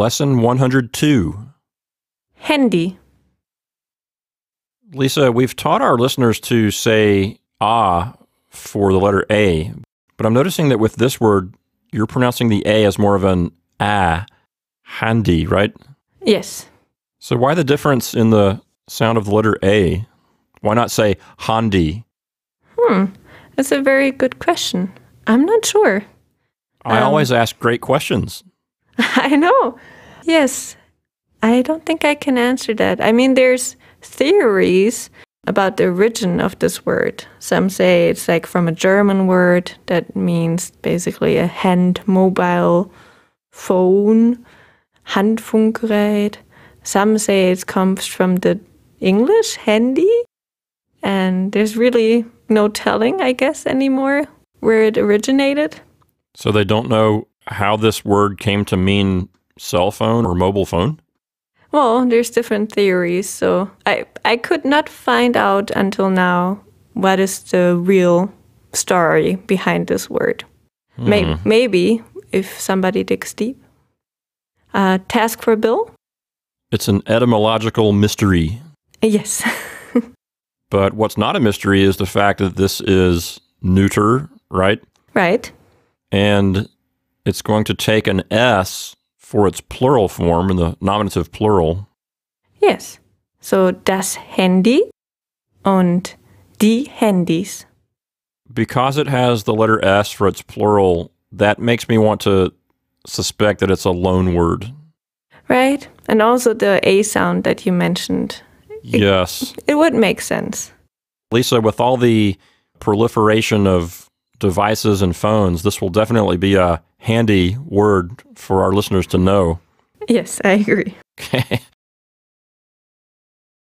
Lesson 102 Handy. Lisa, we've taught our listeners to say ah for the letter A, but I'm noticing that with this word, you're pronouncing the A as more of an ah, handy, right? Yes. So why the difference in the sound of the letter A? Why not say handy? Hmm. That's a very good question. I'm not sure. I Um, always ask great questions. I know. Yes. I don't think I can answer that. I mean, there's theories about the origin of this word. Some say it's like from a German word that means basically a hand mobile phone, Handfunkgerät. Some say it comes from the English handy. And there's really no telling, I guess, anymore where it originated. So they don't know how this word came to mean cell phone or mobile phone? Well, there's different theories, so I I could not find out until now what is the real story behind this word. Maybe, Hmm. maybe if somebody digs deep. Uh, task for Bill? It's an etymological mystery. Yes. But what's not a mystery is the fact that this is neuter, right? right. And it's going to take an S for its plural form in the nominative plural. Yes. So das Handy und die Handys. Because it has the letter S for its plural, that makes me want to suspect that it's a loan word. Right? And also the A sound that you mentioned. Yes. It would make sense. Lisa, with all the proliferation of devices and phones, this will definitely be a handy word for our listeners to know. Yes, I agree. Okay.